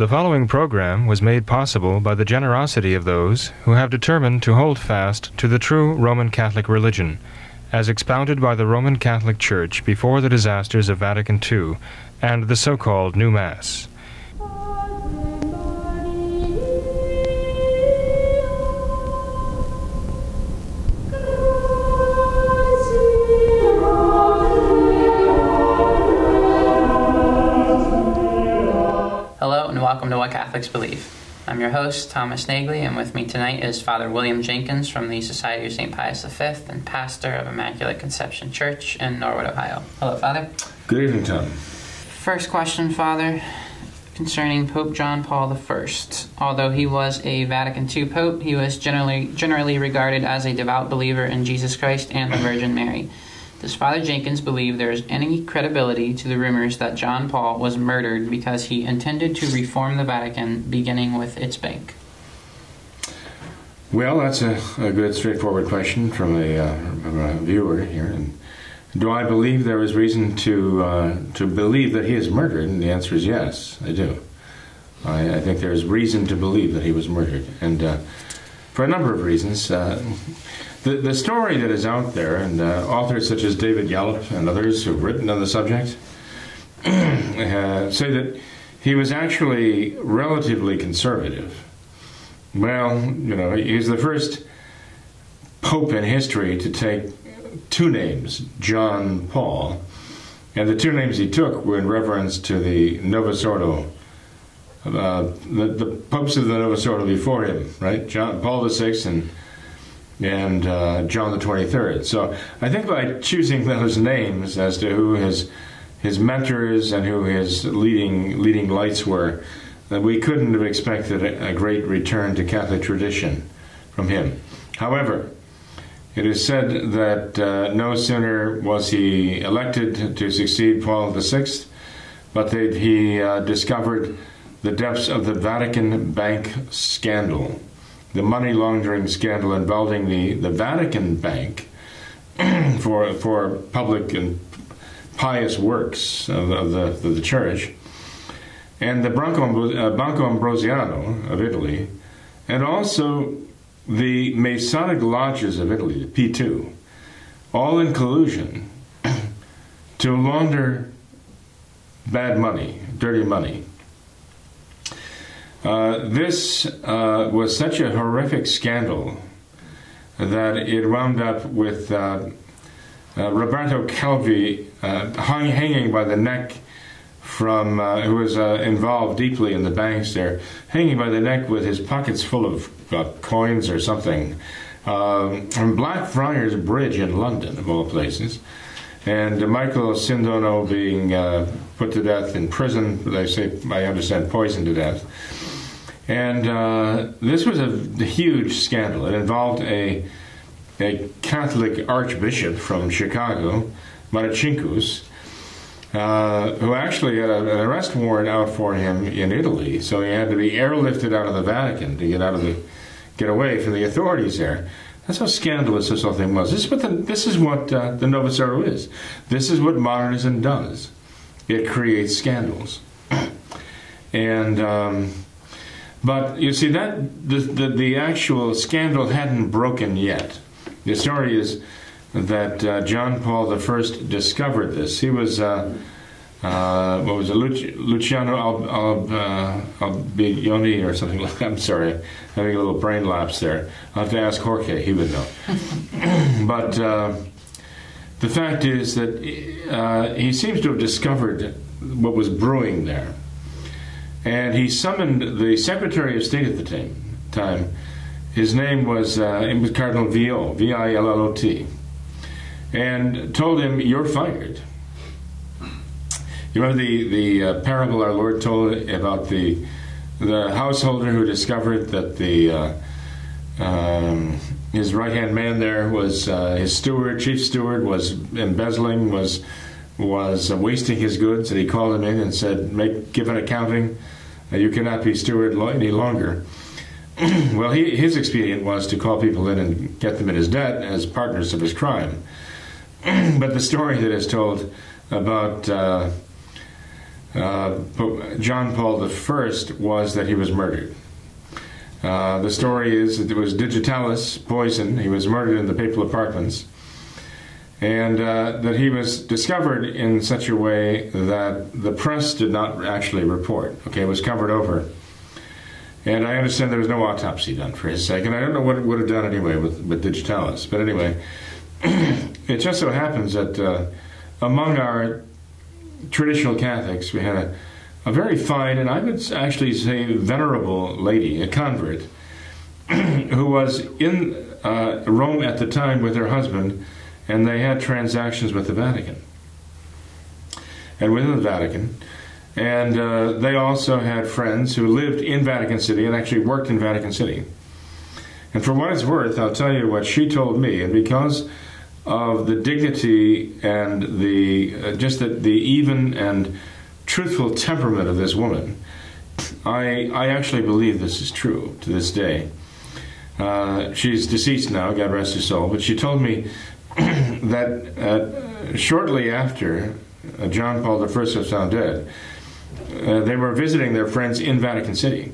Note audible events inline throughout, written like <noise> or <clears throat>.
The following program was made possible by the generosity of those who have determined to hold fast to the true Roman Catholic religion, as expounded by the Roman Catholic Church before the disasters of Vatican II and the so called New Mass. Welcome to What Catholics Believe. I'm your host, Thomas Nagley, and with me tonight is Father William Jenkins from the Society of St. Pius V and pastor of Immaculate Conception Church in Norwood, Ohio. Hello, Father. Good evening, Tom. First question, Father, concerning Pope John Paul I. Although he was a Vatican II pope, he was generally generally regarded as a devout believer in Jesus Christ and the Virgin Mary. Does Father Jenkins believe there is any credibility to the rumors that John Paul was murdered because he intended to reform the Vatican, beginning with its bank? Well, that's a, a good, straightforward question from a, uh, from a viewer here. And do I believe there is reason to uh, to believe that he is murdered? And the answer is yes, I do. I, I think there is reason to believe that he was murdered, and uh, for a number of reasons. The, the story that is out there, and uh, authors such as David Yallop and others who've written on the subject <clears throat> uh, say that he was actually relatively conservative. Well, you know, he's the first pope in history to take two names, John Paul, and the two names he took were in reference to the Novus Ordo, uh, the, the popes of the Novus Ordo before him, right? John Paul VI and and uh, John the 23rd. So I think by choosing those names as to who his his mentors and who his leading leading lights were, that we couldn't have expected a, a great return to Catholic tradition from him. However, it is said that uh, no sooner was he elected to succeed Paul VI, but that he uh, discovered the depths of the Vatican Bank scandal the money laundering scandal involving the, the Vatican Bank <clears throat> for, for public and pious works of, of, the, of the church, and the Banco, uh, Banco Ambrosiano of Italy, and also the Masonic lodges of Italy, the P2, all in collusion <clears throat> to launder bad money, dirty money. Uh, this uh, was such a horrific scandal that it wound up with uh, uh Roberto Calvi uh, hung, hanging by the neck from, who was involved deeply in the banks there, hanging by the neck with his pockets full of coins or something um, from Blackfriars Bridge in London, of all places. And Michael Sindona being put to death in prison, they say, I understand, poisoned to death. And uh, this was a, huge scandal. It involved a, a Catholic archbishop from Chicago, Marcinkus, uh, who actually had a, an arrest warrant out for him in Italy. So he had to be airlifted out of the Vatican to get out of the get away from the authorities there. That's how scandalous this whole thing was. This is what the, this is what uh, the Novus Ordo is. This is what modernism does. It creates scandals, <clears throat> and. Um, but you see that the, the, the actual scandal hadn't broken yet. The story is that uh, John Paul I discovered this. He was uh, uh, what was it, Luciano Al, Al, uh, Albioni or something <laughs> like that. I'm sorry, having a little brain lapse there. I'll have to ask Jorge, he would know. <laughs> but uh, the fact is that uh, he seems to have discovered what was brewing there and he summoned the Secretary of State at the time. His name was, uh, it was Cardinal Villot, V-I-L-L-O-T, and told him, "You're fired." You remember the the uh, parable our Lord told about the the householder who discovered that the uh, um, his right hand man there was uh, his steward, chief steward, was embezzling, was was wasting his goods, and he called him in and said, "Make give an accounting." You cannot be steward any longer. <clears throat> well, he, his expedient was to call people in and get them in his debt as partners of his crime. <clears throat> but the story that is told about uh, uh, John Paul I was that he was murdered. Uh, the story is that it was digitalis poison. He was murdered in the papal apartments. And uh, that he was discovered in such a way that the press did not actually report. Okay, it was covered over. And I understand there was no autopsy done for his sake. And I don't know what it would have done anyway with, with digitalis. But anyway, <clears throat> it just so happens that uh, among our traditional Catholics, we had a, a very fine, and I would actually say venerable lady, a convert, <clears throat> who was in uh, Rome at the time with her husband, and they had transactions with the Vatican. And within the Vatican, and uh, they also had friends who lived in Vatican City and actually worked in Vatican City. And for what it's worth, I'll tell you what she told me, and because of the dignity and the uh, just the, the even and truthful temperament of this woman, I I actually believe this is true to this day. Uh, she's deceased now, God rest her soul, but she told me <coughs> that uh, shortly after uh, John Paul I was found dead, uh, they were visiting their friends in Vatican City,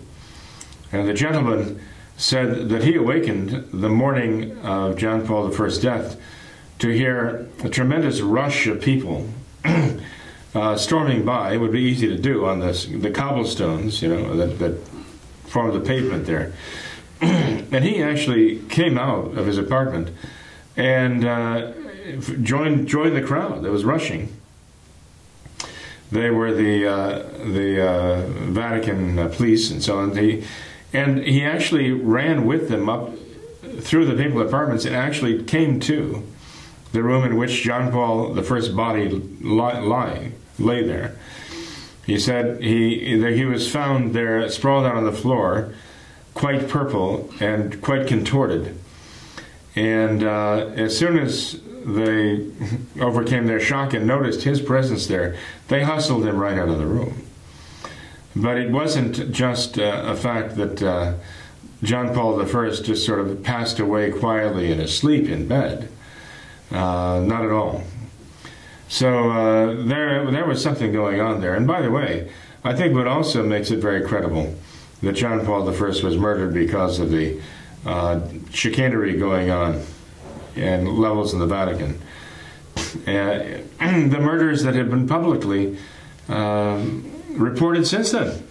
and the gentleman said that he awakened the morning of John Paul I's death to hear a tremendous rush of people <coughs> uh, storming by. It would be easy to do on this, the cobblestones, you know, that, that form the pavement there. <coughs> and he actually came out of his apartment and uh, joined joined the crowd that was rushing. They were the uh, the uh, Vatican uh, police and so on. He, and he actually ran with them up through the papal apartments and actually came to the room in which John Paul the first body lie, lay there. He said he that he was found there sprawled out on the floor, quite purple and quite contorted. And uh, as soon as they overcame their shock and noticed his presence there, they hustled him right out of the room. But it wasn't just uh, a fact that uh, John Paul I just sort of passed away quietly in his sleep in bed. Uh, not at all. So uh, there, there was something going on there. And by the way, I think what also makes it very credible that John Paul I was murdered because of the chicanery going on and levels in the Vatican. And <clears throat> the murders that have been publicly um, reported since then.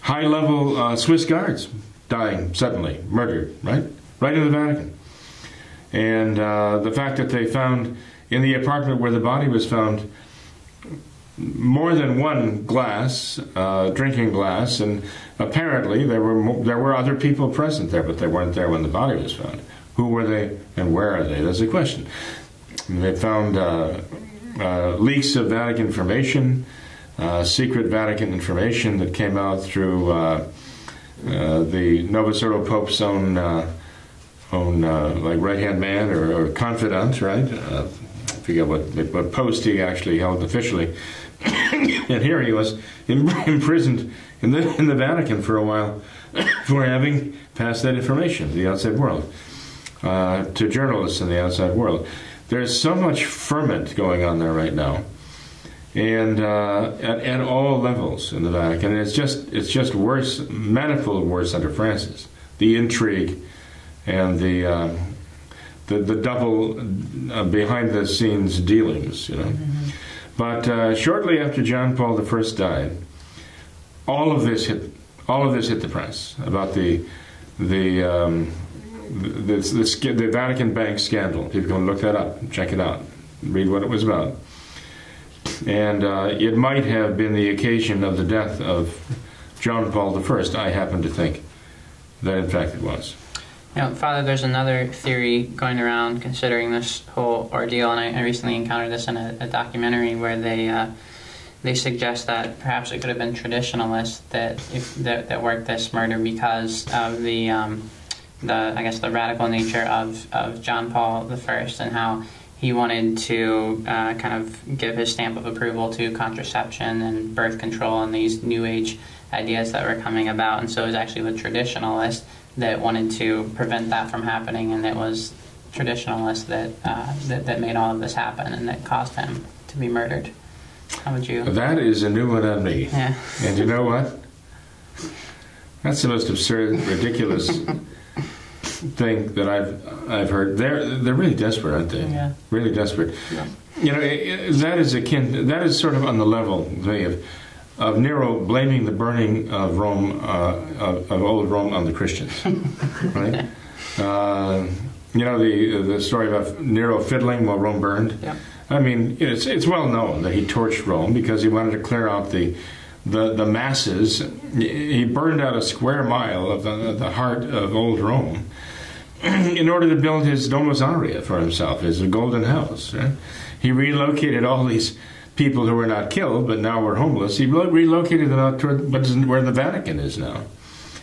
High level uh, Swiss guards dying suddenly, murdered, right? Right in the Vatican. And uh, the fact that they found in the apartment where the body was found more than one glass, uh, drinking glass, and apparently there were there were other people present there, but they weren't there when the body was found. Who were they and where are they? That's the question. And they found uh, uh, leaks of Vatican information, uh, secret Vatican information that came out through uh, uh, the Ordo Pope's own own like right hand man or, or, confidant, right? I forget what what post he actually held officially. <laughs> and here he was <laughs> imprisoned in the in the Vatican for a while <coughs> for having passed that information to the outside world, uh, to journalists in the outside world. There's so much ferment going on there right now, and uh, at, at all levels in the Vatican. And it's just it's just worse, manifold worse under Francis. The intrigue and the uh, the, the double uh, behind the scenes dealings, you know. Mm-hmm. But uh, shortly after John Paul I died, all of this hit all of this hit the press about the the um, the, the, the, Vatican Bank scandal. People can look that up, check it out, read what it was about. And uh, it might have been the occasion of the death of John Paul I. I happen to think that, in fact, it was. You know, Father, there's another theory going around considering this whole ordeal, and I, I recently encountered this in a, a documentary where they uh, they suggest that perhaps it could have been traditionalists that if that, that worked this murder because of the um, the I guess the radical nature of, of John Paul I and how he wanted to uh, kind of give his stamp of approval to contraception and birth control and these new age ideas that were coming about, and so it was actually the traditionalists that wanted to prevent that from happening, and it was traditionalists that, uh, that, that made all of this happen and that caused him to be murdered. How would you? That is a new one on me. Yeah. And you know what? That's the most absurd, ridiculous thing that I've I've heard. They're they're really desperate, aren't they? Yeah. Really desperate. Yeah. You know, i- i- that is akin. That is sort of on the level of of Nero blaming the burning of Rome, uh, of, of old Rome, on the Christians, <laughs> right? Uh, you know the the story about Nero fiddling while Rome burned. Yeah. I mean, it's it's well known that he torched Rome because he wanted to clear out the the, the masses. He burned out a square mile of the, the heart of old Rome <clears throat> in order to build his Domus Aurea for himself, his golden house. right? He relocated all these people who were not killed but now were homeless. He relocated them out toward where the Vatican is now,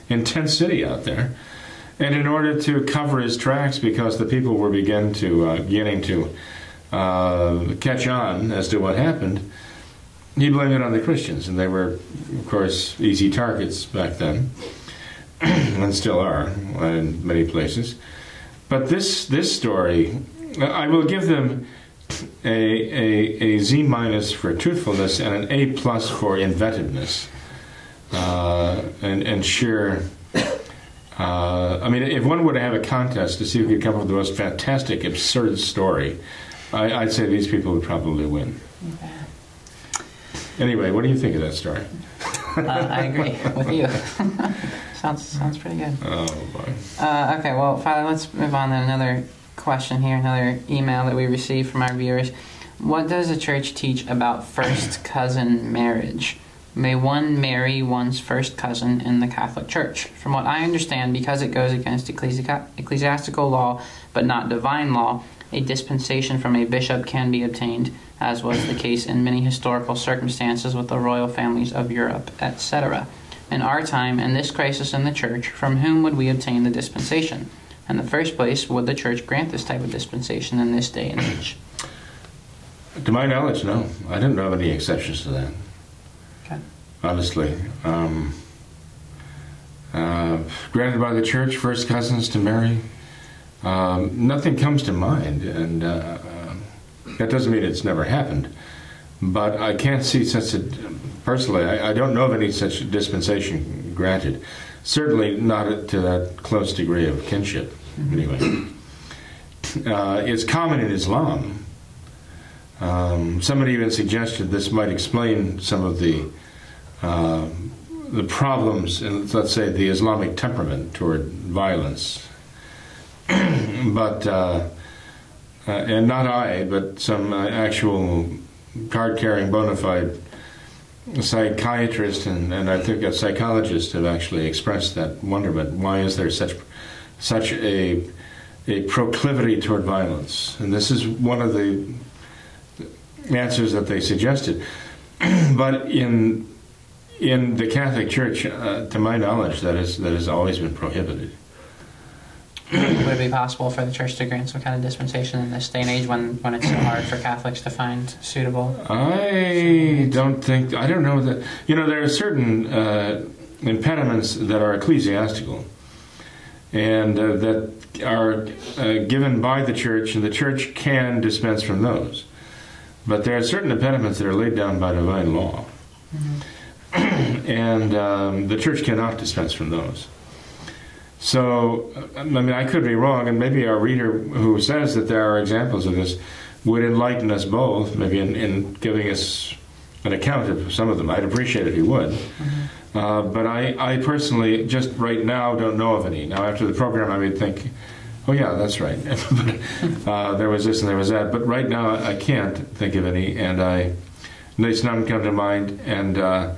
in tent city out there. And in order to cover his tracks, because the people were begin to uh, beginning to uh, catch on as to what happened, he blamed it on the Christians, and they were, of course, easy targets back then, <clears throat> and still are in many places. But this this story, I will give them a, a, a Z minus for truthfulness and an A plus for inventiveness uh, and, and sheer. Uh, I mean, if one were to have a contest to see who could come up with the most fantastic, absurd story, I, I'd say these people would probably win. Anyway, what do you think of that story? Uh, I agree <laughs> with you. <laughs> sounds sounds pretty good. Oh boy. Uh, okay, well, Father, let's move on to another question here, another email that we received from our viewers. What does the church teach about first cousin marriage? May one marry one's first cousin in the Catholic Church? From what I understand, because it goes against ecclesi- ecclesiastical law but not divine law, a dispensation from a bishop can be obtained, as was the case in many historical circumstances with the royal families of Europe, etc. In our time and this crisis in the church, from whom would we obtain the dispensation? In the first place, would the church grant this type of dispensation in this day and age? To my knowledge, no. I don't know of any exceptions to that. Okay. Honestly. Um, uh, granted by the church, first cousins to marry. Um, nothing comes to mind, and uh, uh, that doesn't mean it's never happened. But I can't see such a. Personally, I, I don't know of any such dispensation granted. Certainly not to that close degree of kinship, anyway. Uh, it's common in Islam. Um, somebody even suggested this might explain some of the uh, the problems in, let's say, the Islamic temperament toward violence. <clears throat> but uh, uh, and not I, but some uh, actual card-carrying bona fide psychiatrist and, and I think a psychologist have actually expressed that wonderment. Why is there such such a a proclivity toward violence? And this is one of the answers that they suggested. <clears throat> but in in the Catholic Church, uh, to my knowledge, that is that has always been prohibited. Would it be possible for the church to grant some kind of dispensation in this day and age when, when it's so hard for Catholics to find suitable? I don't think I don't know that you know there are certain uh, impediments that are ecclesiastical and uh, that are uh, given by the church, and the church can dispense from those. But there are certain impediments that are laid down by divine law, <clears throat> and um, the church cannot dispense from those. So, I mean, I could be wrong, and maybe our reader who says that there are examples of this would enlighten us both, maybe in, in giving us an account of some of them. I'd appreciate it if he would. Uh, but I, I personally, just right now, don't know of any. Now, after the program, I would think, oh, yeah, that's right. <laughs> uh, there was this and there was that. But right now, I can't think of any, and I, there's none come to mind. And uh,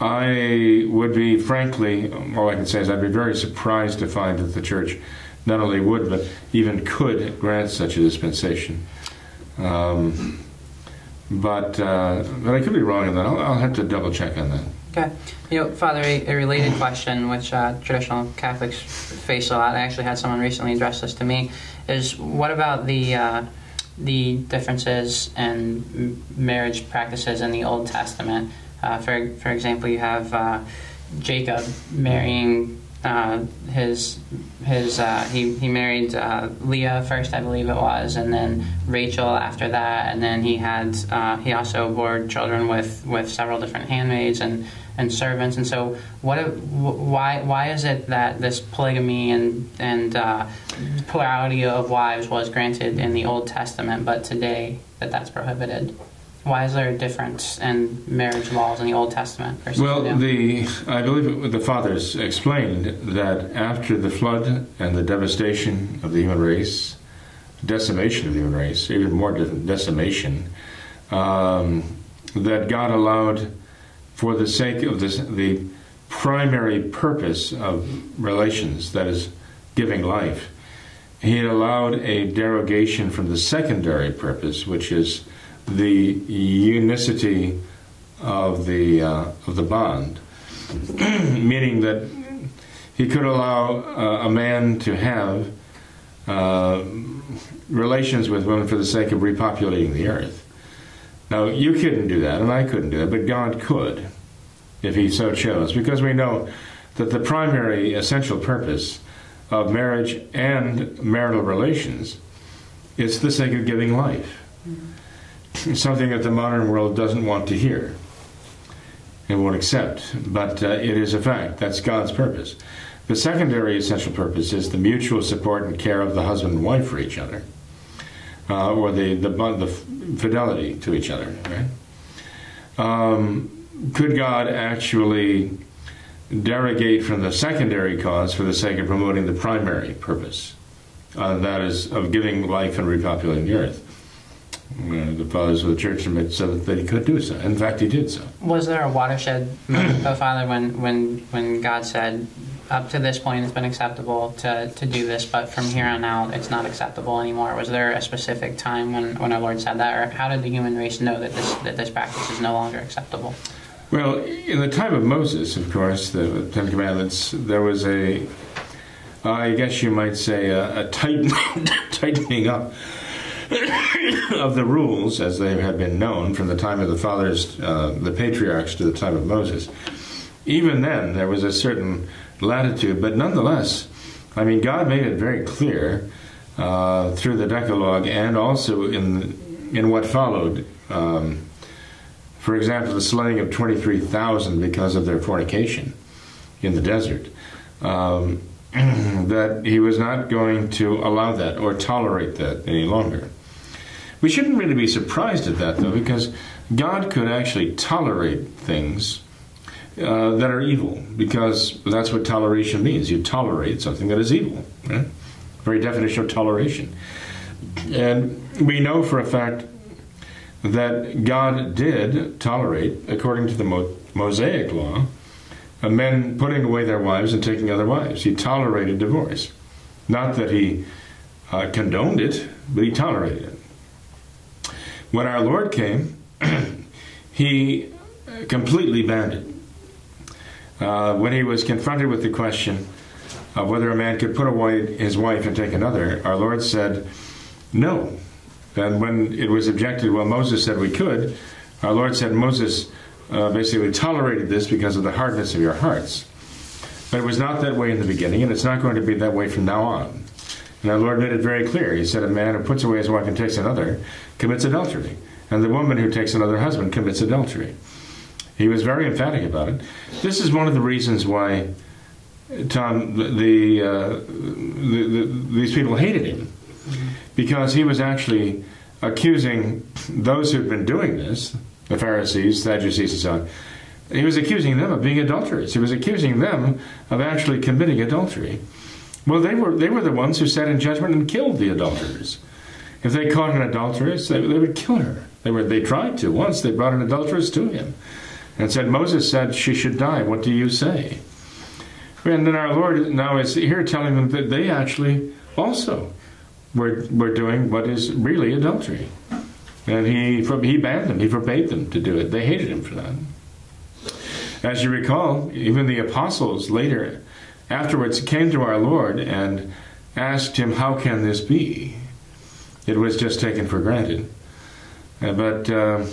I would be, frankly, all I can say is I'd be very surprised to find that the church not only would, but even could grant such a dispensation. Um, but, uh, but I could be wrong on that. I'll, I'll have to double check on that. Okay. You know, Father, a, a related question, which uh, traditional Catholics face a lot. I actually had someone recently address this to me. Is what about the uh, the differences in marriage practices in the Old Testament? Uh, for for example, you have uh, Jacob marrying uh, his his uh, he he married Leah first, I believe it was, and then Rachel after that, and then he had he also bore children with with several different handmaids and and servants. And so, what why why is it that this polygamy and and uh, plurality of wives was granted in the Old Testament, but today that that's prohibited? Why is there a difference in marriage laws in the Old Testament versus Well, the, the I believe the fathers explained that after the flood and the devastation of the human race, decimation of the human race, even more decimation, um, that God allowed, for the sake of this, the primary purpose of relations, that is, giving life, He allowed a derogation from the secondary purpose, which is the unicity of the uh, of the bond, <clears throat> meaning that he could allow uh, a man to have uh, relations with women for the sake of repopulating the earth. Now you couldn't do that, and I couldn't do that, but God could, if He so chose, because we know that the primary essential purpose of marriage and marital relations is the sake of giving life. Mm-hmm something that the modern world doesn't want to hear and won't accept, but uh, it is a fact. That's God's purpose. The secondary essential purpose is the mutual support and care of the husband and wife for each other, uh, or the, the, the fidelity to each other. Right? Um, could God actually derogate from the secondary cause for the sake of promoting the primary purpose? Uh, that is, of giving life and repopulating the earth the fathers of the church said that he could do so. In fact, he did so. Was there a watershed Father, when, when, when God said, up to this point it's been acceptable to, to do this, but from here on out it's not acceptable anymore? Was there a specific time when, when our Lord said that, or how did the human race know that this, that this practice is no longer acceptable? Well, in the time of Moses, of course, the Ten Commandments, there was a, I guess you might say, a, a tighten, <laughs> tightening up of the rules as they had been known from the time of the fathers, uh, the patriarchs, to the time of Moses. Even then, there was a certain latitude, but nonetheless, I mean, God made it very clear uh, through the Decalogue and also in in what followed. Um, for example, the slaying of twenty three thousand because of their fornication in the desert. Um, <clears throat> that he was not going to allow that or tolerate that any longer. We shouldn't really be surprised at that, though, because God could actually tolerate things uh, that are evil, because that's what toleration means. You tolerate something that is evil. Right? Very definition of toleration. And we know for a fact that God did tolerate, according to the Mo- Mosaic law, men putting away their wives and taking other wives. He tolerated divorce. Not that he uh, condoned it, but he tolerated it. When our Lord came, <clears throat> he completely banned it. Uh, when he was confronted with the question of whether a man could put away his wife and take another, our Lord said, no. And when it was objected, well, Moses said we could, our Lord said, Moses uh, basically tolerated this because of the hardness of your hearts. But it was not that way in the beginning, and it's not going to be that way from now on. And our Lord made it very clear. He said, A man who puts away his wife and takes another commits adultery. And the woman who takes another husband commits adultery. He was very emphatic about it. This is one of the reasons why, Tom, the, uh, the, the these people hated him. Because he was actually accusing those who'd been doing this, the Pharisees, Sadducees, and so on, he was accusing them of being adulterers. He was accusing them of actually committing adultery. Well, they were they were the ones who sat in judgment and killed the adulterers. If they caught an adulteress, they, they would kill her. They were they tried to once. They brought an adulteress to him, and said Moses said she should die. What do you say? And then our Lord now is here telling them that they actually also were were doing what is really adultery, and he he banned them. He forbade them to do it. They hated him for that. As you recall, even the apostles later afterwards came to our Lord and asked him, How can this be? It was just taken for granted. Uh, but uh,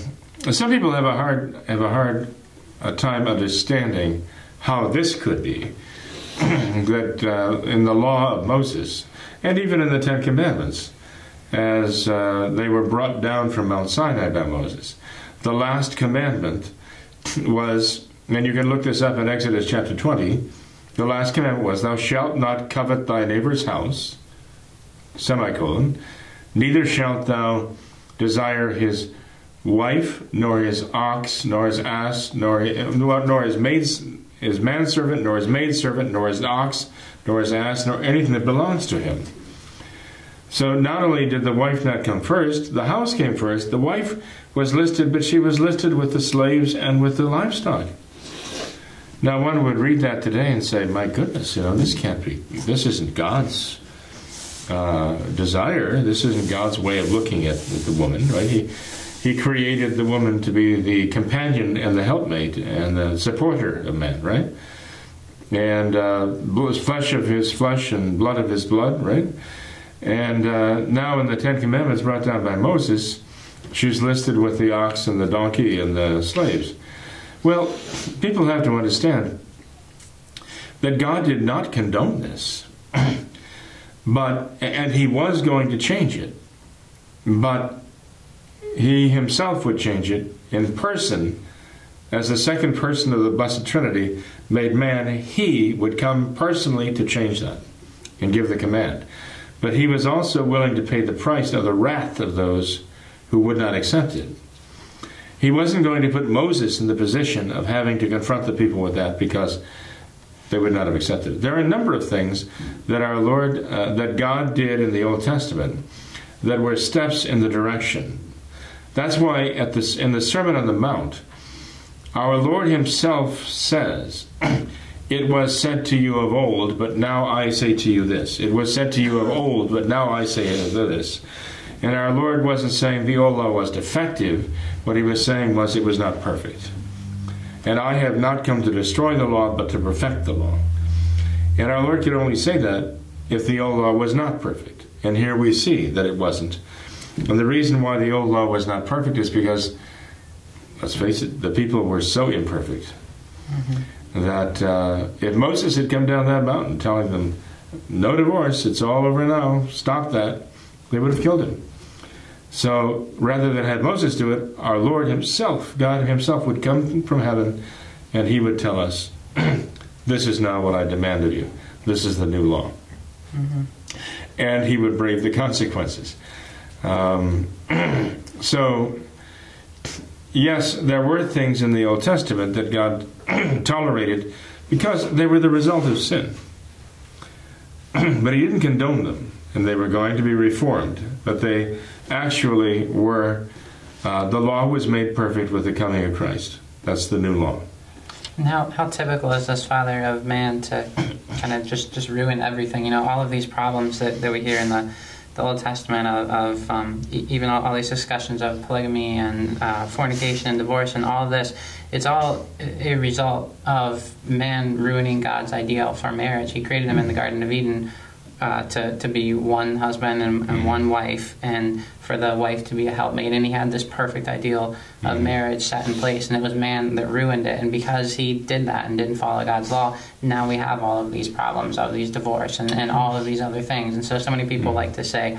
some people have a hard have a hard uh, time understanding how this could be. <clears throat> that uh, in the law of Moses, and even in the Ten Commandments, as uh, they were brought down from Mount Sinai by Moses, the last commandment was, and you can look this up in Exodus chapter 20, the last commandment was, Thou shalt not covet thy neighbor's house, semicolon, neither shalt thou desire his wife, nor his ox, nor his ass, nor, nor his maid's his manservant, nor his maidservant, nor his ox, nor his ass, nor anything that belongs to him. So not only did the wife not come first, the house came first. The wife was listed, but she was listed with the slaves and with the livestock. Now one would read that today and say, "My goodness, you know, this can't be. This isn't God's uh, desire. This isn't God's way of looking at the woman, right? He he created the woman to be the companion and the helpmate and the supporter of man, right? And uh, flesh of his flesh and blood of his blood, right? And uh, now in the Ten Commandments brought down by Moses, she's listed with the ox and the donkey and the slaves. Well, people have to understand that God did not condone this, <clears throat> but and He was going to change it, but he himself would change it in person as the second person of the Blessed Trinity made man, he would come personally to change that and give the command. But he was also willing to pay the price of the wrath of those who would not accept it. He wasn't going to put Moses in the position of having to confront the people with that because they would not have accepted it. There are a number of things that our Lord, uh, that God did in the Old Testament that were steps in the direction that's why at this in the Sermon on the Mount, our Lord Himself says, <clears throat> It was said to you of old, but now I say to you this. It was said to you of old, but now I say this. And our Lord wasn't saying the old law was defective. What He was saying was it was not perfect. And I have not come to destroy the law, but to perfect the law. And our Lord could only say that if the old law was not perfect. And here we see that it wasn't. And the reason why the old law was not perfect is because, let's face it, the people were so imperfect mm-hmm. that uh, if Moses had come down that mountain telling them, no divorce, it's all over now, stop that, they would have killed him. So rather than have Moses do it, our Lord Himself, God Himself, would come from heaven and He would tell us, <clears throat> This is now what I demand of you. This is the new law. Mm-hmm. And He would brave the consequences. Um, <clears throat> so, yes, there were things in the Old Testament that God <clears throat> tolerated because they were the result of sin. <clears throat> but He didn't condone them, and they were going to be reformed. But they actually were, uh, the law was made perfect with the coming of Christ. That's the new law. And how, how typical is this, Father, of man to kind of just, just ruin everything? You know, all of these problems that, that we hear in the the Old Testament of, of um, even all, all, these discussions of polygamy and uh, fornication and divorce and all this, it's all a result of man ruining God's ideal for marriage. He created him in the Garden of Eden uh, to, to be one husband and, and, one wife, and for the wife to be a helpmate. And he had this perfect ideal of mm-hmm. marriage set in place, and it was man that ruined it. And because he did that and didn't follow God's law, now we have all of these problems of these divorce and, and all of these other things. And so, so many people mm-hmm. like to say,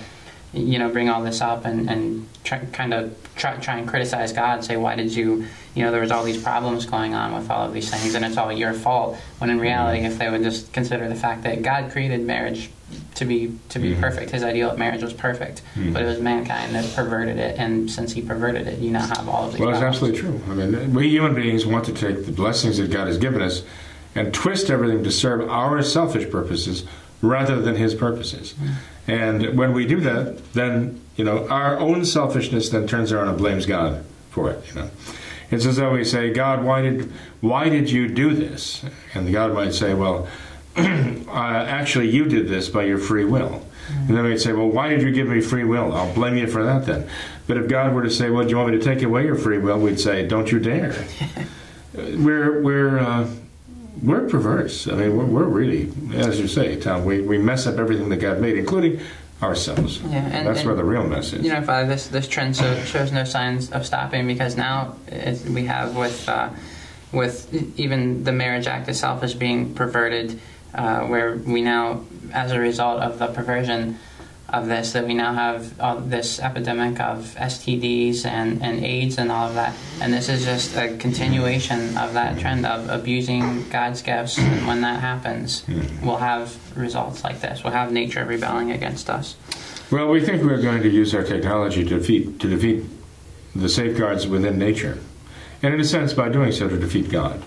you know, bring all this up and, and try, kind of try, try and criticize God and say, why did you, you know, there was all these problems going on with all of these things and it's all your fault. When in reality, if they would just consider the fact that God created marriage to be to be mm-hmm. perfect, His ideal of marriage was perfect, mm-hmm. but it was mankind that perverted it, and since He perverted it, you now have all of these. Well, it's absolutely true. I mean, we human beings want to take the blessings that God has given us and twist everything to serve our selfish purposes rather than His purposes. And when we do that, then you know our own selfishness then turns around and blames God for it. You know, it's as though we say, God, why did why did you do this? And God might say, Well, <clears throat> uh, actually, you did this by your free will. Mm-hmm. And then we'd say, Well, why did you give me free will? I'll blame you for that then. But if God were to say, Well, do you want me to take away your free will? We'd say, Don't you dare. <laughs> we're we're uh, we're perverse. I mean, we're, we're, really, as you say, Tom, we, we mess up everything that God made, including ourselves. Yeah, and, That's and, where the real mess is. You know, Father, this, this trend so, shows no signs of stopping because now we have with. Uh, with even the marriage act itself is being perverted, uh, where we now, as a result of the perversion of this, that we now have uh, this epidemic of STDs and, and AIDS and all of that. And this is just a continuation of that trend of abusing God's gifts. And when that happens, we'll have results like this. We'll have nature rebelling against us. Well, we think we're going to use our technology to defeat to defeat the safeguards within nature, and in a sense, by doing so, to defeat God,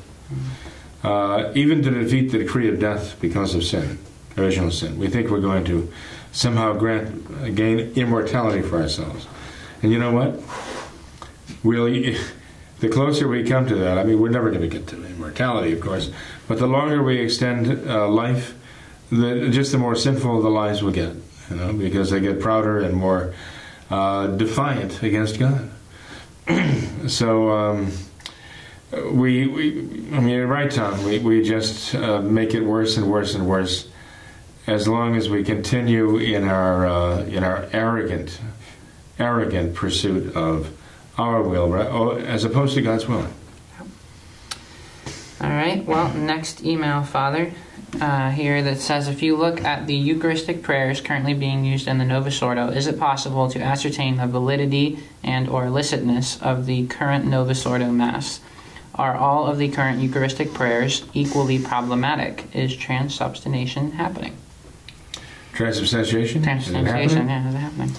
uh, even to defeat the decree of death because of sin, original sin. We think we're going to somehow grant gain immortality for ourselves, and you know what? Really, <laughs> the closer we come to that, I mean, we're never going to get to immortality, of course, but the longer we extend uh, life, the, just the more sinful the lives will get you know, because they get prouder and more uh, defiant against God. <clears throat> so um, we, we, I mean, right, Tom. We, we just uh, make it worse and worse and worse as long as we continue in our uh, in our arrogant, arrogant pursuit of our will, as opposed to God's will. All right. Well, next email, Father uh, here that says if you look at the Eucharistic prayers currently being used in the Novus Ordo, is it possible to ascertain the validity and or illicitness of the current Novus Ordo Mass? Are all of the current Eucharistic prayers equally problematic? Is transubstantiation happening? Transubstantiation? Transubstantiation, yeah, is it happening?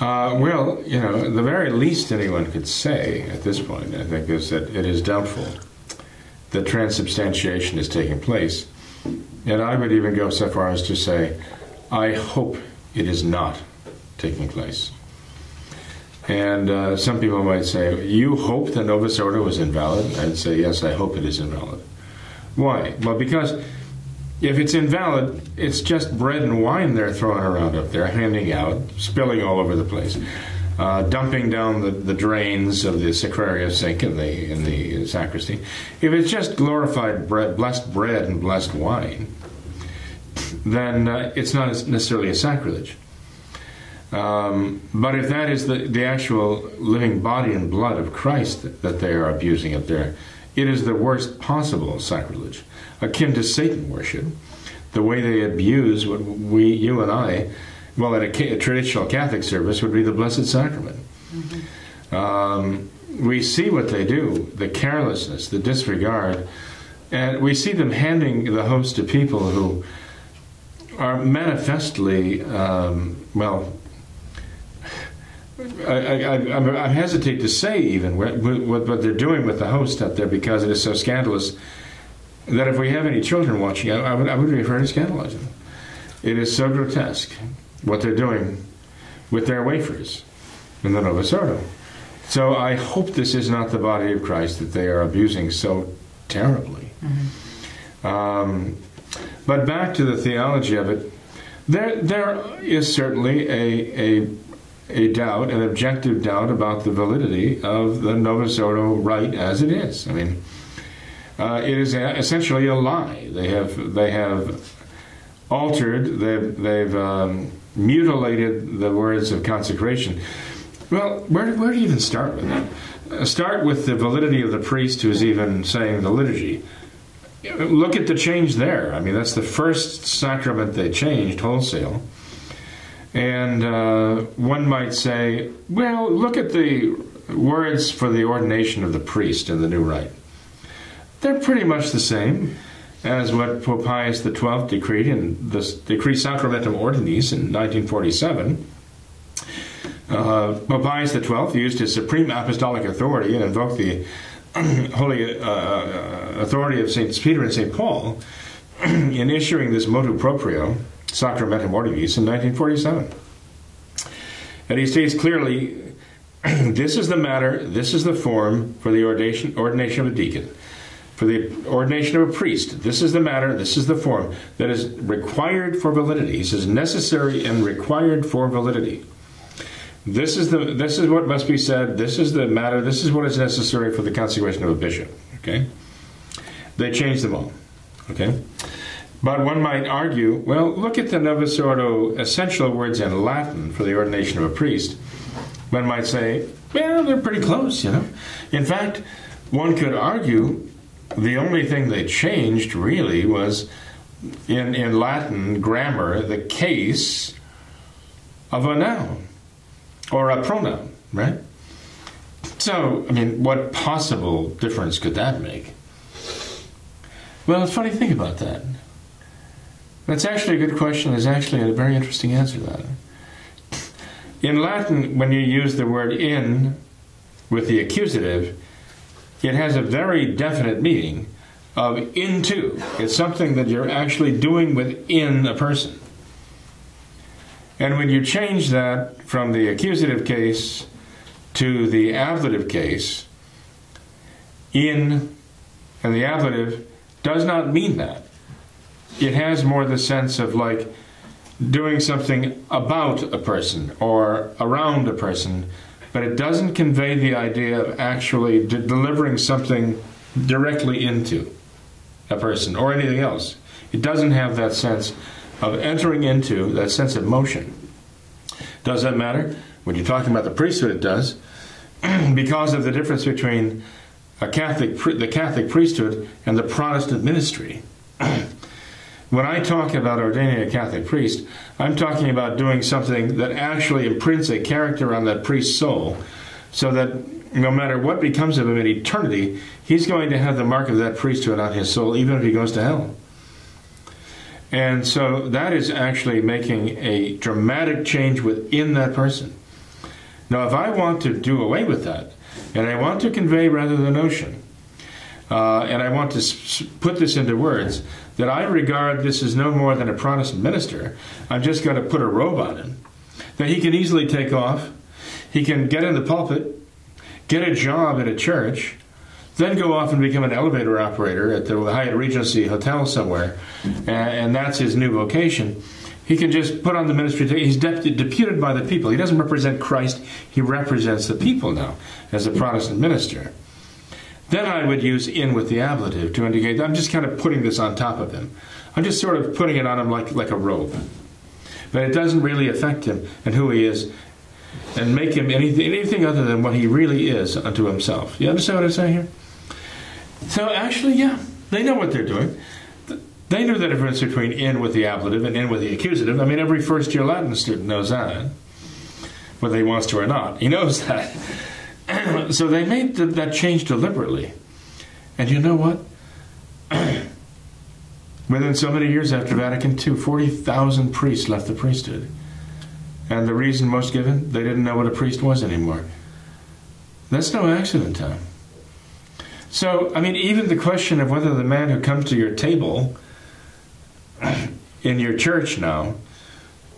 Uh, well, you know, the very least anyone could say at this point, I think, is that it is doubtful that transubstantiation is taking place. And I would even go so far as to say, I hope it is not taking place. And uh, some people might say, You hope the Novus Ordo is invalid? I'd say, Yes, I hope it is invalid. Why? Well, because if it's invalid, it's just bread and wine they're throwing around up there, handing out, spilling all over the place, uh, dumping down the, the drains of the sink in the in the sacristy. If it's just glorified bread, blessed bread and blessed wine, then uh, it's not necessarily a sacrilege. Um, but if that is the, the actual living body and blood of Christ that, that they are abusing it there, it is the worst possible sacrilege, akin to Satan worship. The way they abuse what we, you and I, well, at a, a traditional Catholic service would be the Blessed Sacrament. Mm-hmm. Um, we see what they do, the carelessness, the disregard, and we see them handing the host to people who are manifestly, um, well, I, I, I, I, hesitate to say even what, what, what, they're doing with the host up there because it is so scandalous that if we have any children watching, I, would, I would be afraid to scandalize them. It is so grotesque what they're doing with their wafers in the Novus Ordo. So I hope this is not the body of Christ that they are abusing so terribly. Mm-hmm. Um, but back to the theology of it, there there is certainly a, a a doubt, an objective doubt about the validity of the Novus Ordo rite as it is. I mean, uh, it is a, essentially a lie. They have they have altered, they've, they've um, mutilated the words of consecration. Well, where, where do you even start with that? Uh, start with the validity of the priest who's even saying the liturgy. Look at the change there. I mean, that's the first sacrament they changed wholesale. And uh, one might say, well, look at the words for the ordination of the priest in the new rite. They're pretty much the same as what Pope Pius XII decreed in the Decree Sacramentum Ordinis in 1947. Uh, Pope Pius XII used his supreme apostolic authority and invoked the <clears throat> holy uh, uh, authority of Saints Peter and Saint Paul <clears throat> in issuing this motu proprio Sacramentum Ordinis in 1947. And he states clearly, <clears throat> this is the matter, this is the form for the ordination, ordination of a deacon for the ordination of a priest. This is the matter, this is the form that is required for validity. He says necessary and required for validity. This is the this is what must be said, this is the matter, this is what is necessary for the consecration of a bishop. Okay? They changed them all. Okay? But one might argue, well, look at the Novus Ordo essential words in Latin for the ordination of a priest. One might say, well, they're pretty close, you know. In fact, one could argue the only thing they changed really was in, in Latin grammar the case of a noun or a pronoun, right? So, I mean, what possible difference could that make? Well, it's funny to think about that. That's actually a good question. There's actually a very interesting answer to that. In Latin, when you use the word in with the accusative, it has a very definite meaning of into. It's something that you're actually doing within a person. And when you change that from the accusative case to the ablative case, in and the ablative does not mean that. It has more the sense of like doing something about a person or around a person, but it doesn't convey the idea of actually de- delivering something directly into a person or anything else. It doesn't have that sense of entering into that sense of motion. Does that matter? When you're talking about the priesthood, it does, <clears throat> because of the difference between a Catholic, the Catholic priesthood and the Protestant ministry. <clears throat> when I talk about ordaining a Catholic priest, I'm talking about doing something that actually imprints a character on that priest's soul, so that no matter what becomes of him in eternity, he's going to have the mark of that priesthood on his soul, even if he goes to hell. And so that is actually making a dramatic change within that person. Now, if I want to do away with that, and I want to convey rather the notion, uh, and I want to put this into words, that I regard this as no more than a Protestant minister, I'm just going to put a robe on him that he can easily take off. He can get in the pulpit, get a job at a church, then go off and become an elevator operator at the Hyatt Regency Hotel somewhere, and, that's his new vocation. He can just put on the ministry. He's deputed by the people. He doesn't represent Christ. He represents the people now as a Protestant minister. Then I would use in with the ablative to indicate I'm just kind of putting this on top of him. I'm just sort of putting it on him like, like a robe. But it doesn't really affect him and who he is and make him anything, anything other than what he really is unto himself. You understand what I'm saying here? So actually, yeah, they know what they're doing. They knew the difference between in with the ablative and in with the accusative. I mean, every first year Latin student knows that, whether he wants to or not. He knows <laughs> that. <clears throat> so they made the, that change deliberately. And you know what? <clears throat> Within so many years after Vatican II, 40,000 priests left the priesthood. And the reason most given, they didn't know what a priest was anymore. That's no accident, Tom. So, I mean, even the question of whether the man who comes to your table <clears throat> in your church now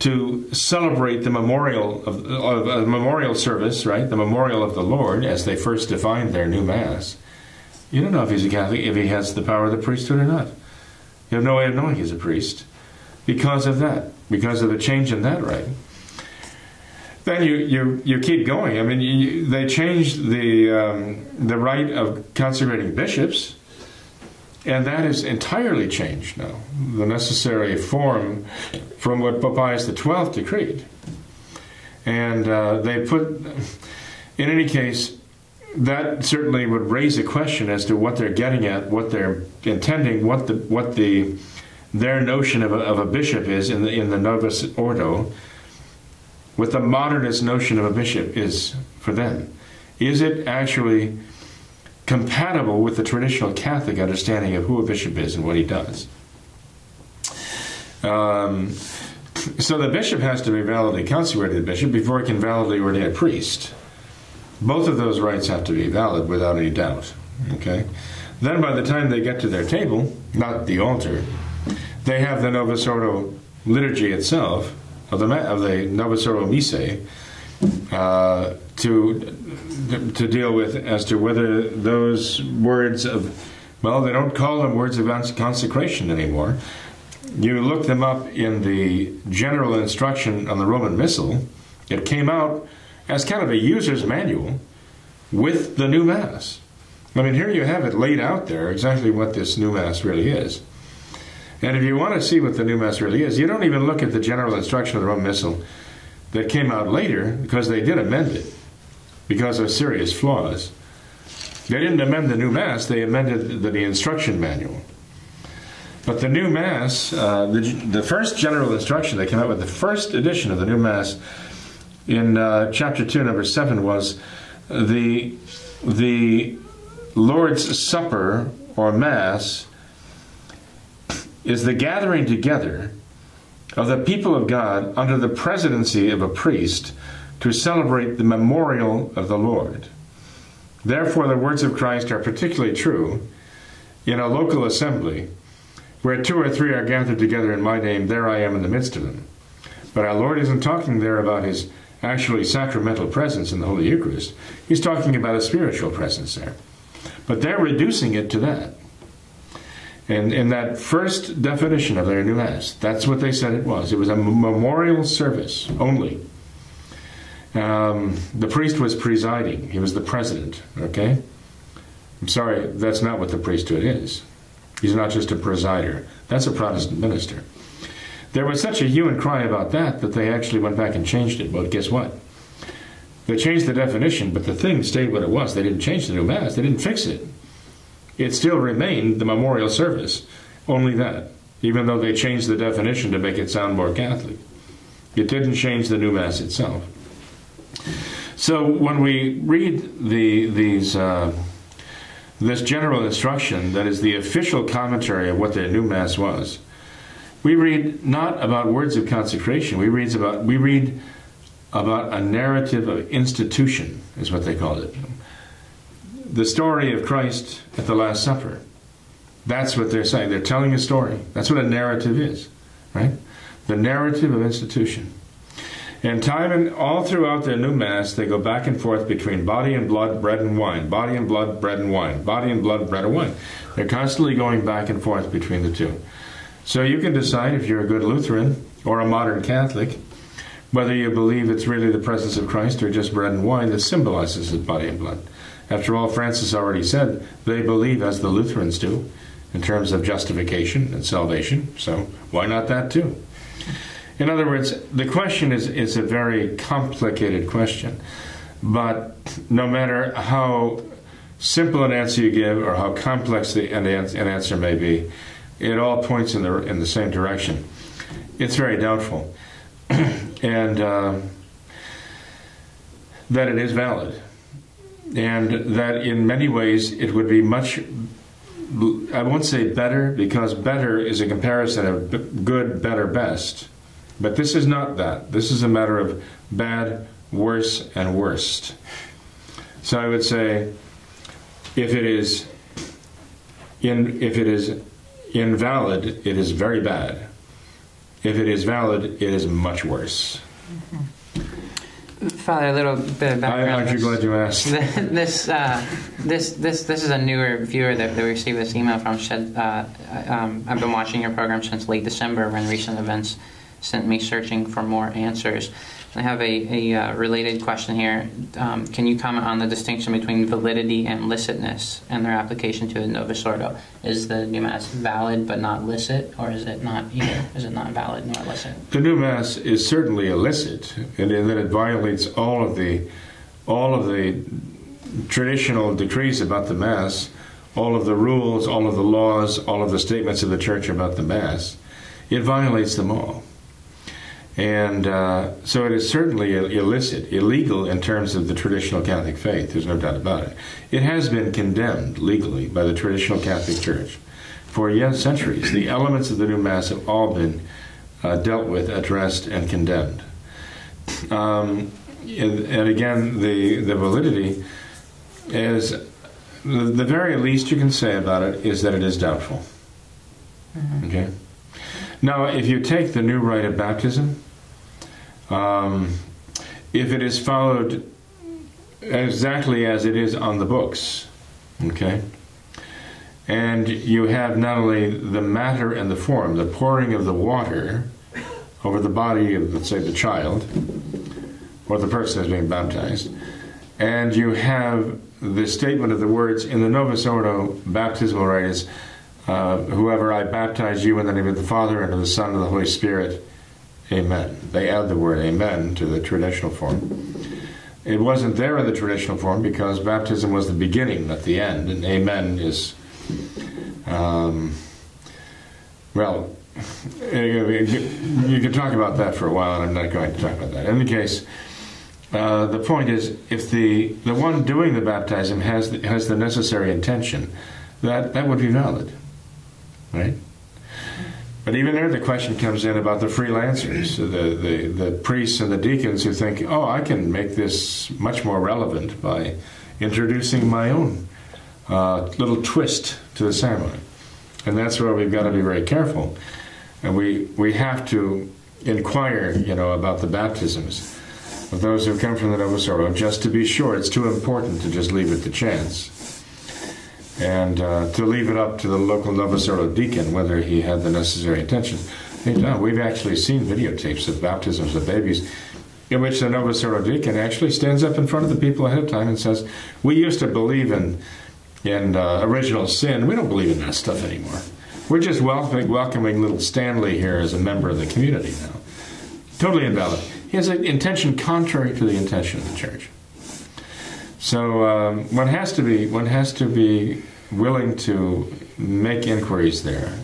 to celebrate the memorial of, of a memorial service, right? The memorial of the Lord, as they first defined their new mass. You don't know if he's a Catholic, if he has the power of the priesthood or not. You have no way of knowing he's a priest because of that, because of the change in that rite then you, you, you keep going. I mean, you, they changed the, um, the rite of consecrating bishops, and that is entirely changed now, the necessary form from what Pope Pius XII decreed. And uh, they put, in any case, that certainly would raise a question as to what they're getting at, what they're intending, what the what the their notion of a, of a bishop is in the in the Novus Ordo, what the modernist notion of a bishop is for them. Is it actually compatible with the traditional Catholic understanding of who a bishop is and what he does? Um, so the bishop has to be validly consecrated bishop before he can validly ordain a priest. Both of those rites have to be valid without any doubt. Okay? Then by the time they get to their table, not the altar, they have the Novus Ordo liturgy itself, of the of the Novus Ordo Missae uh, to to deal with as to whether those words of well they don't call them words of consecration anymore. You look them up in the general instruction on the Roman Missal. It came out as kind of a user's manual with the new Mass. I mean, here you have it laid out there exactly what this new Mass really is. And if you want to see what the new Mass really is, you don't even look at the general instruction of the Roman Missal that came out later because they did amend it because of serious flaws. They didn't amend the new Mass, they amended the, the instruction manual. But the new Mass, uh, the, the first general instruction they came out with, the first edition of the new Mass in uh, chapter 2, number 7, was the, the Lord's Supper or Mass is the gathering together of the people of God under the presidency of a priest to celebrate the memorial of the Lord. Therefore, the words of Christ are particularly true in a local assembly where two or three are gathered together in my name, there I am in the midst of them. But our Lord isn't talking there about his actually sacramental presence in the Holy Eucharist. He's talking about a spiritual presence there. But they're reducing it to that. And in that first definition of their new Mass, that's what they said it was. It was a memorial service only. Um, the priest was presiding, he was the president, okay? I'm sorry, that's not what the priesthood is. He's not just a presider, that's a Protestant minister. There was such a hue and cry about that that they actually went back and changed it. Well, guess what? They changed the definition, but the thing stayed what it was. They didn't change the new Mass, they didn't fix it. It still remained the memorial service, only that, even though they changed the definition to make it sound more Catholic. It didn't change the new Mass itself. So when we read the, these, uh, this general instruction that is the official commentary of what the new Mass was, we read not about words of consecration. We read about we read about a narrative of institution, is what they called it. The story of Christ at the Last Supper. That's what they're saying. They're telling a story. That's what a narrative is, right? The narrative of institution. And time and all throughout their new mass, they go back and forth between body and blood, bread and wine, body and blood, bread and wine, body and blood, bread and wine. They're constantly going back and forth between the two. So you can decide if you're a good Lutheran or a modern Catholic whether you believe it's really the presence of Christ or just bread and wine that symbolizes his body and blood. After all, Francis already said they believe as the Lutherans do in terms of justification and salvation, so why not that too? In other words, the question is, is a very complicated question. But no matter how simple an answer you give or how complex the, an, an answer may be, it all points in the, in the same direction. It's very doubtful. <clears throat> and uh, that it is valid. And that in many ways it would be much I won't say better because better is a comparison of good, better, best. But this is not that. This is a matter of bad, worse, and worst. So I would say if it is in, if it is invalid, it is very bad. If it is valid, it is much worse. Father, a little bit of background. Aren't you glad you asked? <laughs> This, uh, this, this, this is a newer viewer that, that received this email from. Said, uh, um, I've been watching your program since late December when recent events sent me searching for more answers. I have a, a uh, related question here. Um, can you comment on the distinction between validity and licitness and their application to a Novus Ordo? Is the new mass valid but not licit, or is it not either? Is it not valid nor licit? The new mass is certainly illicit, and that it violates all of the all of the traditional decrees about the mass, all of the rules, all of the laws, all of the statements of the church about the mass. It violates them all. And uh, so it is certainly illicit, illegal in terms of the traditional Catholic faith, there's no doubt about it. It has been condemned legally by the traditional Catholic Church for yes, centuries. The elements of the new Mass have all been uh, dealt with, addressed, and condemned. Um, and, and, again, the, the validity is the, the, very least you can say about it is that it is doubtful. Mm-hmm. Okay? Now, if you take the new rite of baptism, um, if it is followed exactly as it is on the books, okay, and you have not only the matter and the form, the pouring of the water over the body of, let's say, the child or the person who's being baptized, and you have the statement of the words in the Novus Ordo baptismal rites uh, whoever I baptize you in the name of the Father and of the Son and of the Holy Spirit, Amen. They add the word Amen to the traditional form. it wasn't there in the traditional form because baptism was the beginning, not the end, and amen is, um, well, you could talk about that for a while, and I'm not going to talk about that. In any case, uh, the point is, if the the one doing the baptism has the, has the necessary intention, that that would be valid, right? But even there, the question comes in about the freelancers, the, the, the priests and the deacons who think, oh, I can make this much more relevant by introducing my own uh, little twist to the ceremony. And that's where we've got to be very careful. And we, we have to inquire, you know, about the baptisms of those who come from the Novus Ordo, just to be sure. It's too important to just leave it to chance and uh, to leave it up to the local Novus Ordo deacon whether he had the necessary intention. We've actually seen videotapes of baptisms of babies in which the Novus Ordo deacon actually stands up in front of the people ahead of time and says, "We used to believe in in uh, original sin. We don't believe in that stuff anymore. We're just welcoming, welcoming little Stanley here as a member of the community now. Totally invalid. He has an intention contrary to the intention of the church." So um, one has to be one has to be willing to make inquiries there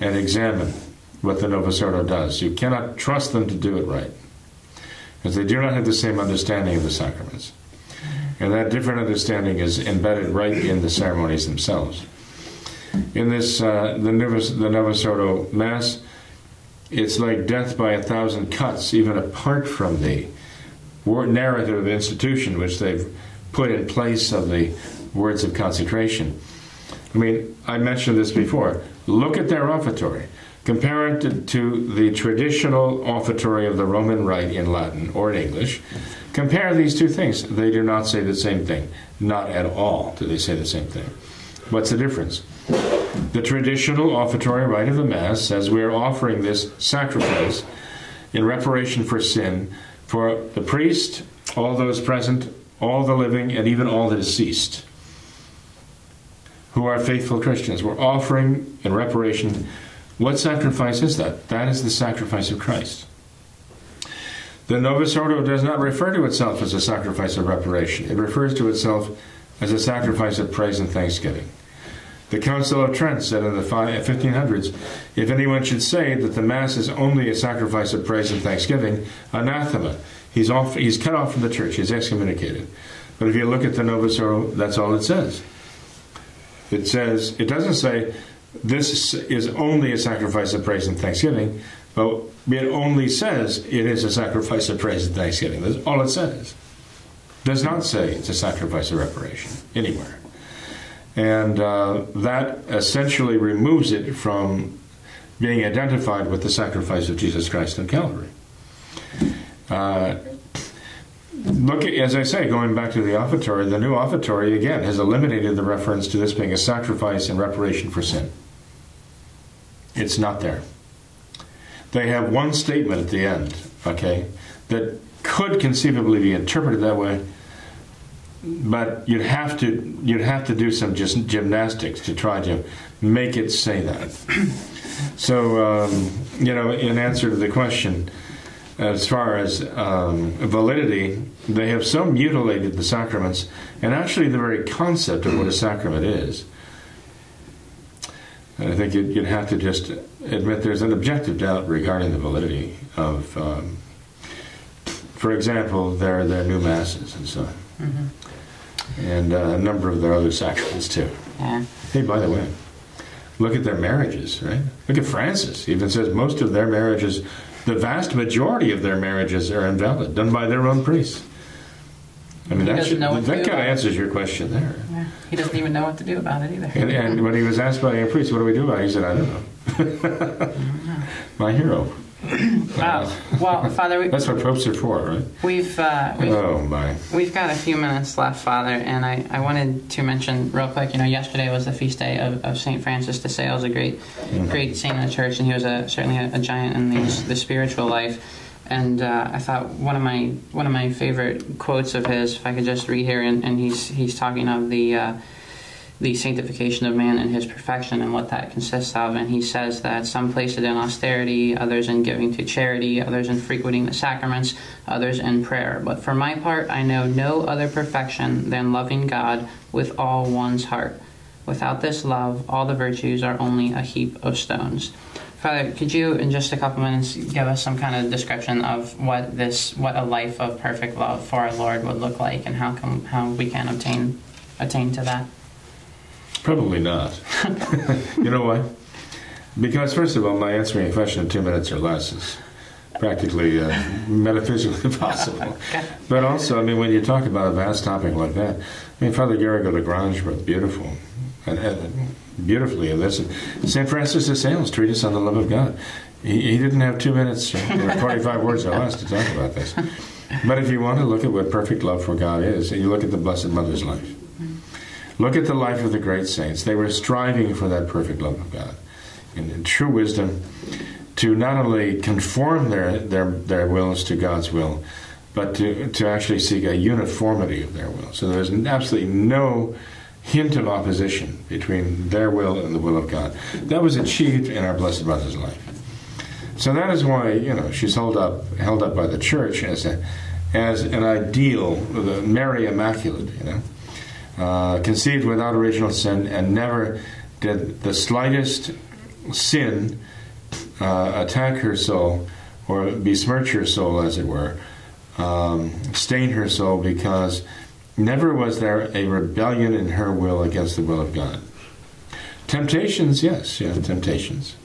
and examine what the Novus Ordo does. You cannot trust them to do it right because they do not have the same understanding of the sacraments, and that different understanding is embedded right in the ceremonies themselves. In this uh, the Novus the Novus Mass, it's like death by a thousand cuts, even apart from the narrative of institution which they've put in place of the words of consecration. I mean, I mentioned this before. Look at their offertory. Compare it to, the traditional offertory of the Roman Rite in Latin or in English. Compare these two things. They do not say the same thing. Not at all do they say the same thing. What's the difference? The traditional offertory rite of the Mass says we are offering this sacrifice in reparation for sin for the priest, all those present, all the living, and even all the deceased who are faithful Christians. We're offering in reparation. What sacrifice is that? That is the sacrifice of Christ. The Novus Ordo does not refer to itself as a sacrifice of reparation. It refers to itself as a sacrifice of praise and thanksgiving. The Council of Trent said in the 1500s uh, if anyone should say that the Mass is only a sacrifice of praise and thanksgiving, anathema. He's, off, he's cut off from the church, he's excommunicated. But if you look at the Novus Ordo, that's all it says. It says, it doesn't say this is only a sacrifice of praise and thanksgiving, but it only says it is a sacrifice of praise and thanksgiving. That's all it says. It does not say it's a sacrifice of reparation anywhere. And uh, that essentially removes it from being identified with the sacrifice of Jesus Christ on Calvary. Uh, look at, as I say, going back to the offertory, the new offertory again has eliminated the reference to this being a sacrifice and reparation for sin. It's not there. They have one statement at the end, okay, that could conceivably be interpreted that way, but you'd have to you'd have to do some just gymnastics to try to make it say that. <clears throat> so um, you know, in answer to the question, as far as um, validity, they have so mutilated the sacraments and actually the very concept of what a sacrament is. And I think you'd, you'd have to just admit there's an objective doubt regarding the validity of, um, for example, their their new masses and so on. Mm-hmm and uh, a number of their other sacraments too. Yeah. Hey, by the way, look at their marriages, right? Look at Francis. He even says most of their marriages, the vast majority of their marriages are invalid, done by their own priests. I mean, that, should, that kind of answers your question there. Yeah. He doesn't even know what to do about it either. And, and when he was asked by a priest, what do we do about it? He said, I don't know. <laughs> My hero. Wow. <coughs> Well, Father, we, that's what popes are for, right? We've, uh, we've oh my, we've got a few minutes left, Father, and I, I wanted to mention real quick. You know, yesterday was the feast day of, of Saint Francis de Sales, a great mm-hmm. great saint in the church, and he was a, certainly a, a giant in the, the spiritual life. And uh, I thought one of my one of my favorite quotes of his, if I could just read here, and, and he's he's talking of the. The sanctification of man and his perfection and what that consists of. And he says that some place it in austerity, others in giving to charity, others in frequenting the sacraments, others in prayer. But for my part, I know no other perfection than loving God with all one's heart. Without this love, all the virtues are only a heap of stones. Father, could you, in just a couple minutes, give us some kind of description of what this, what a life of perfect love for our Lord would look like, and how come, how we can obtain, attain to that? Probably not. <laughs> you know why? Because first of all, my answering a question in two minutes or less is practically uh, metaphysically <laughs> impossible. Okay. But also, I mean, when you talk about a vast topic like that, I mean, Father Garrigou-Lagrange wrote beautiful, and, and beautifully this. St. Francis de Sales, Treatise on the Love of God. He, he didn't have two minutes or <laughs> forty-five words or less to talk about this. But if you want to look at what perfect love for God is, and you look at the Blessed Mother's life, look at the life of the great saints. They were striving for that perfect love of God and, true wisdom to not only conform their, their, their wills to God's will, but to, to actually seek a uniformity of their will. So there's absolutely no hint of opposition between their will and the will of God. That was achieved in our Blessed Mother's life. So that is why you know she's held up held up by the church as a as an ideal, the Mary Immaculate, you know, uh, conceived without original sin and never did the slightest sin uh, attack her soul or besmirch her soul, as it were, um, stain her soul because never was there a rebellion in her will against the will of God. Temptations, yes, yeah, temptations.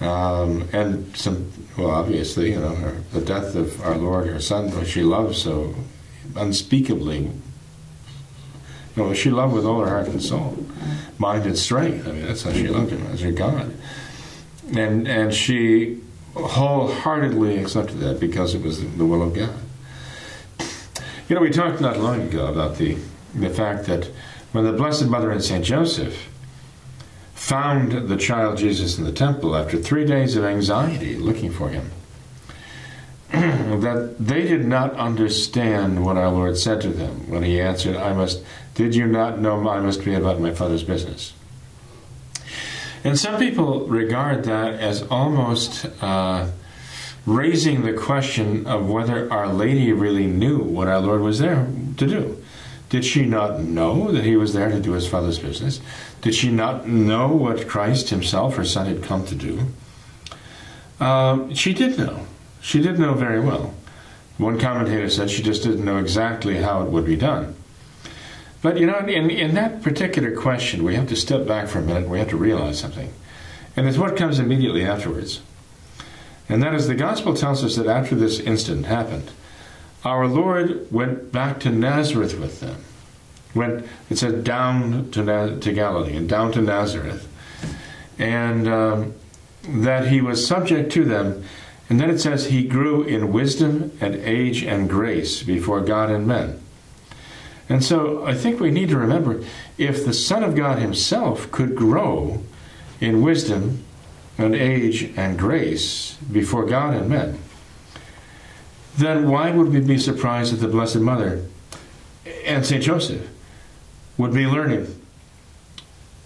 Um, and some, well, obviously, you know, her, the death of our Lord, her Son, who she loved so unspeakably. Know, she loved with all her heart and soul, mind and strength. I mean, that's how she loved him as her God, and and she wholeheartedly accepted that because it was the will of God. You know, we talked not long ago about the the fact that when the Blessed Mother and Saint Joseph found the child Jesus in the temple after three days of anxiety looking for him. <clears throat> that they did not understand what our Lord said to them when he answered, I must, did you not know I must be about my Father's business? And some people regard that as almost uh, raising the question of whether Our Lady really knew what our Lord was there to do. Did she not know that he was there to do his Father's business? Did she not know what Christ himself, her Son, had come to do? Uh, she did know. She did know very well. One commentator said she just didn't know exactly how it would be done. But you know, in, in that particular question, we have to step back for a minute. We have to realize something. And it's what comes immediately afterwards. And that is the gospel tells us that after this incident happened, our Lord went back to Nazareth with them. Went, it said, down to, to Galilee and down to Nazareth. And um, that he was subject to them. And then it says he grew in wisdom and age and grace before God and men. And so I think we need to remember if the Son of God himself could grow in wisdom and age and grace before God and men, then why would we be surprised that the Blessed Mother and St. Joseph would be learning?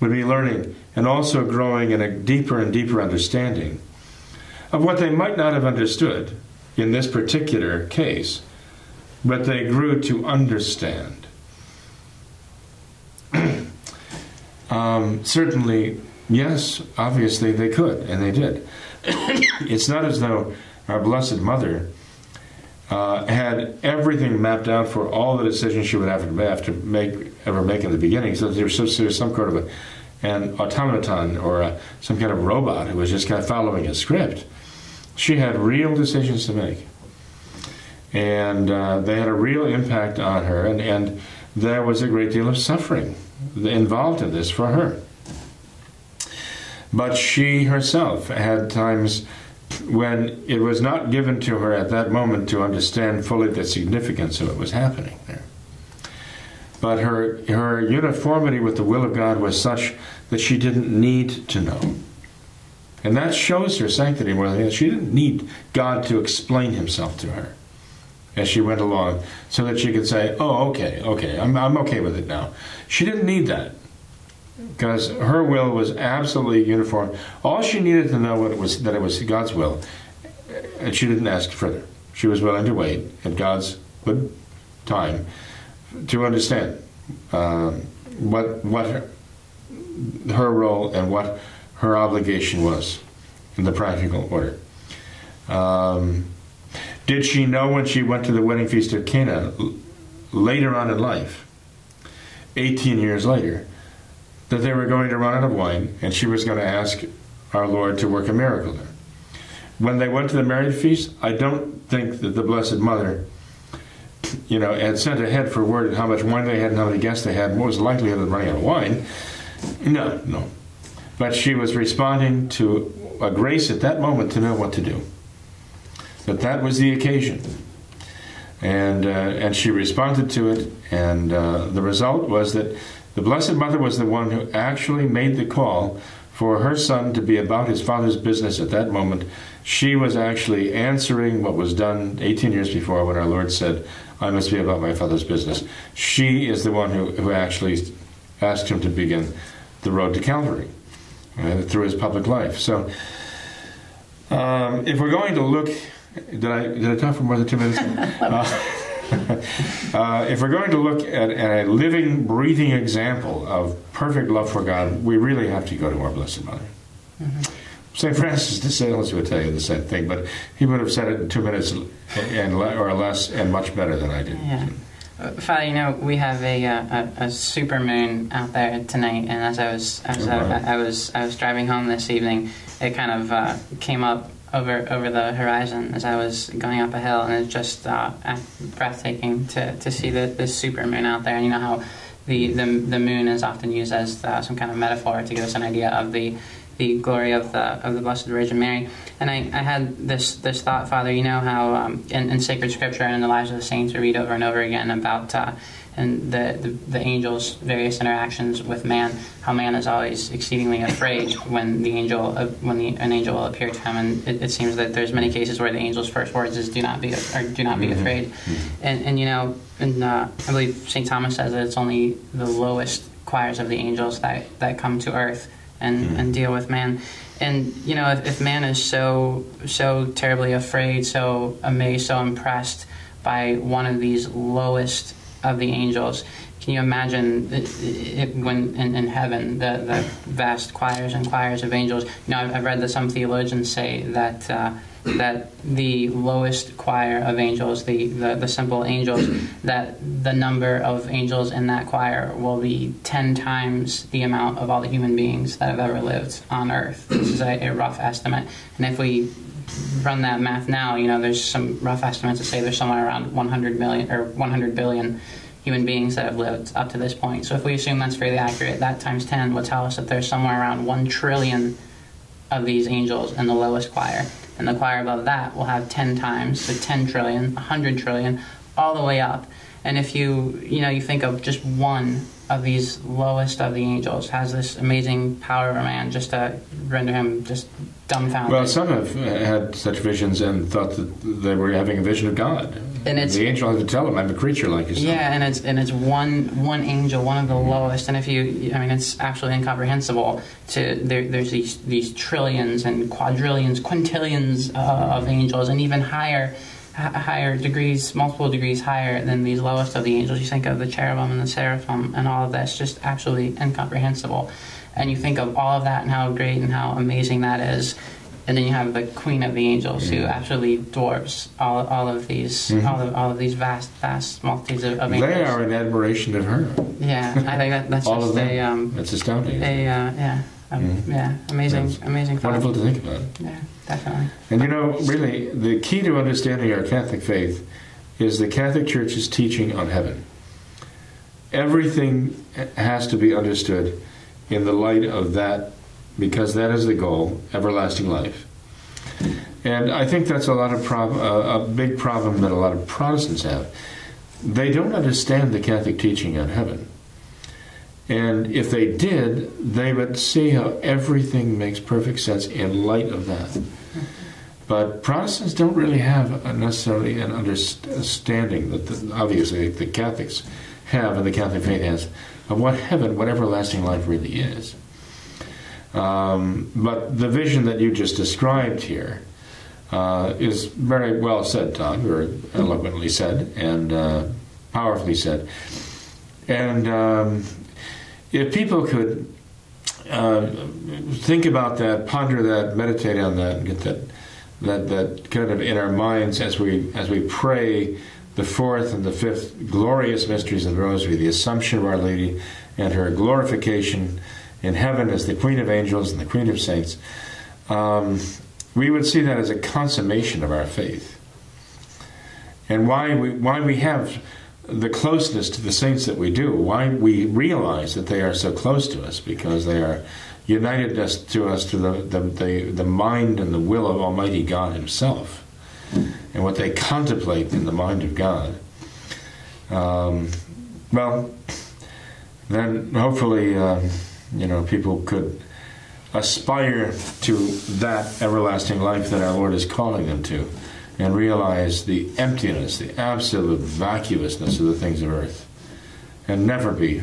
Would be learning and also growing in a deeper and deeper understanding of what they might not have understood in this particular case, but they grew to understand. Um, certainly, yes, obviously they could, and they did. <coughs> it's not as though our Blessed Mother uh, had everything mapped out for all the decisions she would have to, have to make ever make in the beginning. So there was, some, some kind of a, an automaton or a, some kind of robot who was just kind of following a script. She had real decisions to make, and uh, they had a real impact on her, and, and there was a great deal of suffering involved in this for her. But she herself had times when it was not given to her at that moment to understand fully the significance of what was happening there. But her, her uniformity with the will of God was such that she didn't need to know. And that shows her sanctity more than anything. She didn't need God to explain himself to her as she went along so that she could say, oh, okay, okay, I'm, I'm okay with it now. She didn't need that. because her will was absolutely uniform. All she needed to know it was that it was God's will, and she didn't ask further. She was willing to wait at God's good time to understand uh, what what her, her role and what her obligation was in the practical order. Um, did she know when she went to the wedding feast of Cana later on in life, 18 years later, that they were going to run out of wine and she was going to ask our Lord to work a miracle there? When they went to the marriage feast, I don't think that the Blessed Mother, you know, had sent ahead for word how much wine they had and how many guests they had and what was the likelihood of running out of wine. No, no. But she was responding to a grace at that moment to know what to do. But that was the occasion. And, uh, and she responded to it, and uh, the result was that the Blessed Mother was the one who actually made the call for her son to be about his father's business at that moment. She was actually answering what was done 18 years before when our Lord said, I must be about my father's business. She is the one who, who actually asked him to begin the road to Calvary uh, through his public life. So, um, if we're going to look did I did I talk for more than two minutes? <laughs> uh, <laughs> uh, if we're going to look at, at, a living, breathing example of perfect love for God, we really have to go to our Blessed Mother. Mm-hmm. St. Francis de Sales would tell you the same thing, but he would have said it in two minutes and or less and much better than I did. Yeah. Father, you know we have a, uh, a, a super moon out there tonight, and as I was as I, I, was I was driving home this evening, it kind of uh, came up over over the horizon as I was going up a hill, and it's just uh, breathtaking to, to see the, this super moon out there. And you know how the, the the moon is often used as uh, some kind of metaphor to give us an idea of the the glory of the of the Blessed Virgin Mary. And I, I had this this thought, Father. You know how um, in, in sacred Scripture and in the lives of the saints we read over and over again about. Uh, and the, the, the, angels' various interactions with man, how man is always exceedingly afraid <laughs> when the angel uh, when the, an angel will appear to him, and it, it, seems that there's many cases where the angel's first words is "Do not be or do not be mm-hmm. afraid," mm-hmm. and and you know, and uh, I believe Saint Thomas says that it's only the lowest choirs of the angels that that come to earth and mm-hmm. and deal with man. And you know, if, if man is so so terribly afraid, so amazed, so impressed by one of these lowest of the angels. Can you imagine it, it, when in, in, heaven the, the vast choirs and choirs of angels? You know, I've, I've read that some theologians say that uh, that the lowest choir of angels, the, the, the simple angels, <clears throat> that the number of angels in that choir will be ten times the amount of all the human beings that have ever lived on earth. This is a, a rough estimate, and if we run that math now, you know, there's some rough estimates that say there's somewhere around 100 million or 100 billion human beings that have lived up to this point. So if we assume that's fairly accurate, that times 10 will tell us that there's somewhere around 1 trillion of these angels in the lowest choir. And the choir above that will have 10 times, so 10 trillion, 100 trillion, all the way up. And if you, you know, you think of just one of these lowest of the angels has this amazing power of a man just to render him just dumbfounded. Well, some have had such visions and thought that they were having a vision of God. And it's, the angel had to tell him, "I'm a creature like yourself." Yeah, and it's and it's one one angel, one of the lowest. And if you, I mean, it's absolutely incomprehensible. To there, there's these these trillions and quadrillions, quintillions uh, of angels, and even higher higher degrees, multiple degrees higher than these lowest of the angels. You think of the cherubim and the seraphim and all of that's just absolutely incomprehensible. And you think of all of that and how great and how amazing that is. And then you have the Queen of the Angels, mm-hmm. who actually dwarfs all, all of these mm-hmm. all of all of these vast vast multitudes of, of angels. They are in admiration of her. Yeah, I think that, that's all just of them. a um, that's astounding. A uh, yeah, um, mm-hmm. yeah, amazing, that's amazing. Thought. Wonderful to think about. Yeah. Definitely. And you know, really, the key to understanding our Catholic faith is the Catholic Church's teaching on heaven. Everything has to be understood in the light of that, because that is the goal everlasting life. And I think that's a lot of prob- uh, a big problem that a lot of Protestants have. They don't understand the Catholic teaching on heaven. And if they did, they would see how everything makes perfect sense in light of that. But Protestants don't really have necessarily an understanding that the, obviously the Catholics have and the Catholic faith has of what heaven, what everlasting life really is. Um, but the vision that you just described here uh, is very well said, Todd, very eloquently said, and uh, powerfully said. And um, if people could uh, think about that, ponder that, meditate on that, and get that, that, that kind of in our minds as we as we pray the fourth and the fifth glorious mysteries of the Rosary, the Assumption of Our Lady and her glorification in heaven as the Queen of Angels and the Queen of Saints, um, we would see that as a consummation of our faith. And why we, why we have the closeness to the saints that we do, why we realize that they are so close to us, because they are united us to us to the, the, the, the mind and the will of Almighty God Himself, and what they contemplate in the mind of God. Um, well, then hopefully, um, you know, people could aspire to that everlasting life that our Lord is calling them to and realize the emptiness, the absolute vacuousness of the things of earth, and never be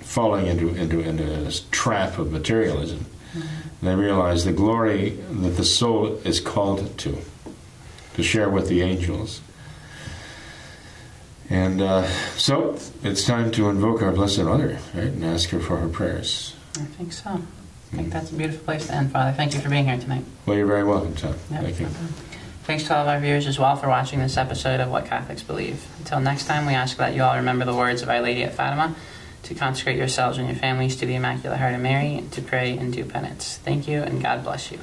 falling into into into this trap of materialism. Mm-hmm. They realize the glory that the soul is called to, to share with the angels. And uh, so it's time to invoke our Blessed Mother, right, and ask her for her prayers. I think so. I think that's a beautiful place to end, Father. Thank you for being here tonight. Well, you're very welcome, Tom. Yep. Thank you. Thanks to all of our viewers as well for watching this episode of What Catholics Believe. Until next time, we ask that you all remember the words of Our Lady at Fatima to consecrate yourselves and your families to the Immaculate Heart of Mary, and to pray and do penance. Thank you, and God bless you.